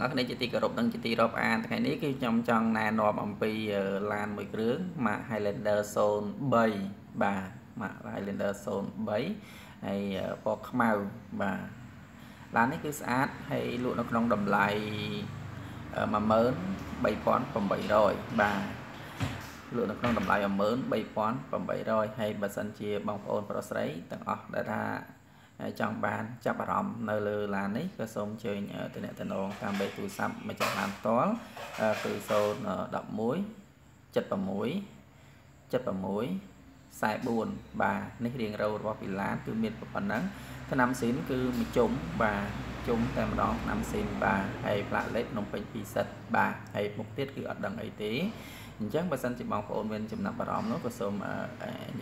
ទាំងអស់គ្នាជាទីគោរពនិងជាទីរាប់អានថ្ងៃនេះគឺខ្ញុំចង់ណែនាំអំពីឡានមួយគ្រឿង Mac Highlander 03បាទ Mac Highlander 03ហើយពណ៌ខ្មៅបាទឡាននេះគឺស្អាតហើយលក់នៅក្នុងតម្លៃ13800បាទលក់នៅក្នុងតម្លៃ13800ហើយបើសិនជាបងប្អូនប្រុសស្រីទាំងអស់ដែលថា ចង់បានចាប់អារម្មណ៍នៅលើឡាននេះក៏សូមអញ្ជើញតំណតំណងតាមលេខទូរស័ព្ទម្ចាស់ឡានផ្ទាល់គឺ011 76 76 44បាទនេះរៀងរោរបស់ពីឡានគឺមានប៉ុណ្ណឹងថ្នាំស៊ីនគឺមួយជុំបាទជុំតែម្ដងថ្នាំស៊ីនបាទហើយផ្លាកលេខនំពេញ2សិតបាទហើយមុខទៀតគឺអត់ដឹងអីទេ អញ្ចឹងបើសិនជាបងប្អូនមានចំណាប់អារម្មណ៍នោះក៏សូម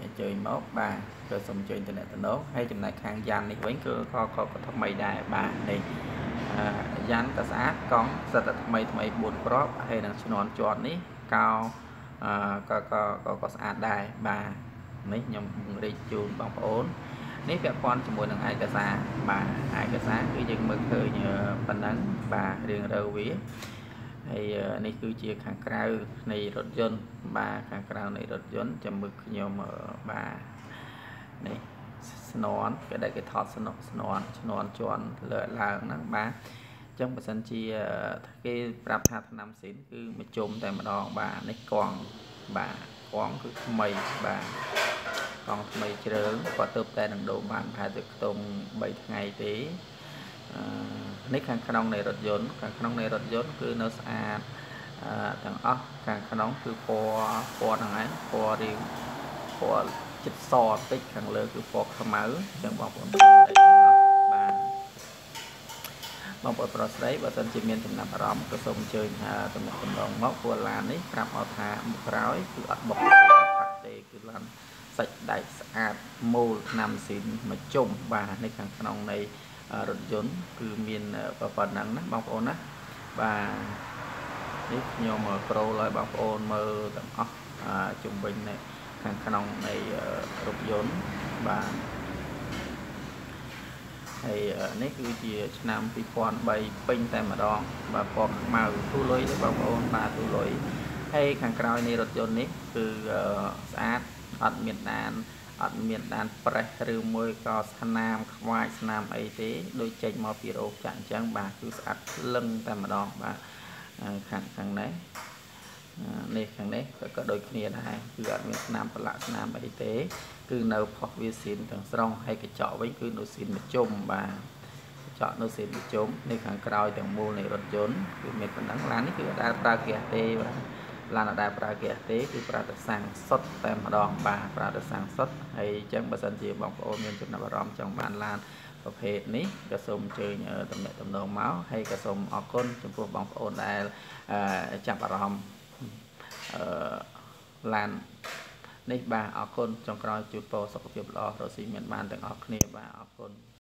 អញ្ជើញមកបាទក៏សូមអញ្ជើញតំណតំណងហើយចំណែកខាងយ៉ាននេះវិញគឺក៏ក៏ថ្មីដែរបាទនេះយ៉ានក៏ស្អាតកង់សិតតែថ្មីថ្មី4គ្រាប់ហើយនឹងឈ្នាន់ជាប់នេះកោក៏ក៏ក៏ស្អាតដែរបាទនេះខ្ញុំបង្រៀនជូនបងប្អូននេះពាក់ព័ន្ធជាមួយនឹងឯកសារបាទឯកសារគឺយើងមើលឃើញប៉ុណ្ណឹងបាទរឿងរើវា ហើយនេះគឺជាខាងក្រៅនៃរថយន្តបាទខាងក្រៅនៃរថយន្តចាំមើលខ្ញុំបាទនេះស្នន់គេដែលគេថតស្នុកស្នន់ឈ្នន់ជន់លើឡើងហ្នឹងបាទចឹងបើសិនជាគេប្រាប់ថាថ្នាំស៊ីនគឺមួយជុំតែម្ដងបាទនេះកងបាទកងគឺថ្មីបាទកងថ្មីជ្រើងគាត់ទៅតែនឹងដូរបានប្រហែលទៅខ្ទង់3ថ្ងៃទេ នេះខាងក្នុងនៃរថយន្តខាងក្នុងនៃរថយន្តគឺនៅស្អាតទាំងអស់ខាងក្នុងគឺពណ៌ពណ៌ហ្នឹងឯងពណ៌រៀងពណ៌ចិត្តសតិចខាងលើគឺពណ៌ខ្មៅចឹងបងប្អូនបាទបងប្អូនប្រុសស្រីបើសិនជាមានចំណាប់អារម្មណ៍ក៏សូមអញ្ជើញតំណតំណងមកព្រោះឡាននេះប្រាប់មកថាមុខក្រោយគឺអត់បុកទេអត់ផាក់ទេគឺឡានសាច់ដែកស្អាតមូលឆ្នាំស៊ីនមួយជុំបាទនេះខាងក្នុងនៃ រថយន្តគឺមានប៉ុណ្ណឹងណាបងប្អូនណាបាទនេះខ្ញុំប្រូឲ្យបងប្អូនមើលទាំងអស់ជំវិញនៃខាងក្នុងនៃរថយន្តបាទហើយនេះគឺជាឆ្នាំ2003ពេញតែម្ដងបាទពណ៌ខ្មៅទូលុយទេបងប្អូនបាទទូលុយហើយខាងក្រោយនៃរថយន្តនេះគឺស្អាតអត់មានដាន អត់មានដានប្រេះឬមួយក៏ស្នាមខ្វាយស្នាមអីទេដូចចេញមកពីរោគចាក់អញ្ចឹងបាទគឺស្អាតលឹងតែម្ដងបាទខាងខាងនេះនេះខាងនេះក៏ដូចគ្នាដែរគឺអត់មានស្នាមប្រឡាក់ស្នាមអីទេ គឺនៅផុសវាស៊ីនទាំងស្រុងហើយកញ្ចក់វិញគឺនៅស៊ីនមជ្ឈុំបាទកញ្ចក់នៅស៊ីនមជ្ឈុំនេះខាងក្រោយទាំងមូលនៃរថយន្តគឺមានប៉ុណ្ណឹងឡាននេះគឺអត់ដែលប្រើហ្គាសទេបាទ ឡានអត់ដែលប្រើហ្គាសទេគឺប្រើតែសាំងសុតតែម្ដងបាទប្រើតែសាំងសុតហើយអញ្ចឹងបើសិនជាបងប្អូនមានចំណាប់អារម្មណ៍ចង់បានឡានប្រភេទនេះក៏សូមអញ្ជើញតំណែងតំណងមកហើយក៏សូមអរគុណចំពោះបងប្អូនដែលចាប់អារម្មណ៍អឺឡាននេះបាទអរគុណចុងក្រោយជូនពរសុខភាពល្អរស់ស៊ីមានបានទាំងអស់គ្នាបាទអរគុណ